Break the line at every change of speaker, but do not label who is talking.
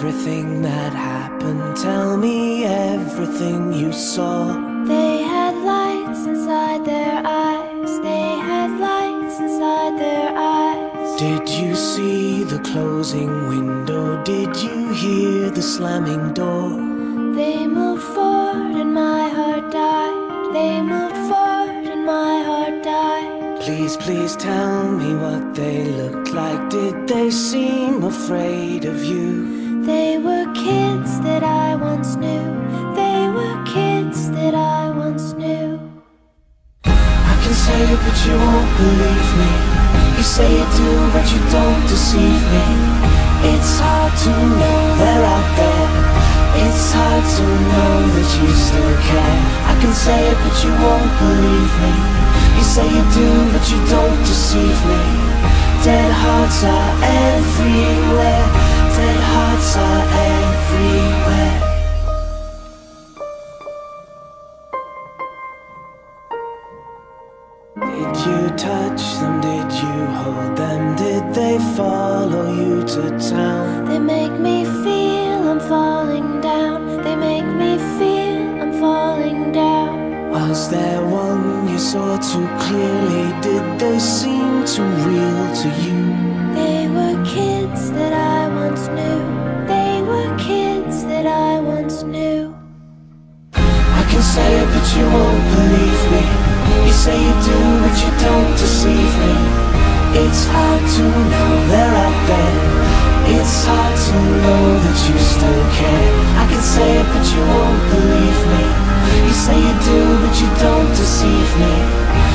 everything that happened. Tell me everything you saw.
They had lights inside their eyes. They had lights inside their eyes.
Did you see the closing window? Did you hear the slamming door? Please, please tell me what they looked like. Did they seem afraid of you?
They were kids that I once knew. They were kids that I once knew.
I can say it, but you won't believe me. You say you do, but you don't deceive me. It's hard to know they're out there. It's hard to know that you still care. I can say it, but you won't believe me. You say you do, but you don't deceive me. Dead hearts are everywhere. Dead hearts are everywhere. Did you touch them? Did you hold them? Did they follow you to town?
They make me feel I'm falling
There one you saw too clearly? Did they seem too real to you?
They were kids that I once knew. They were kids that I once knew.
I can say it, but you won't believe me. You say you do, but you don't deceive me. It's hard to know they're out there. It's hard to know that you still care. I can say it, but you won't believe me. You say you do, but you don't deceive me.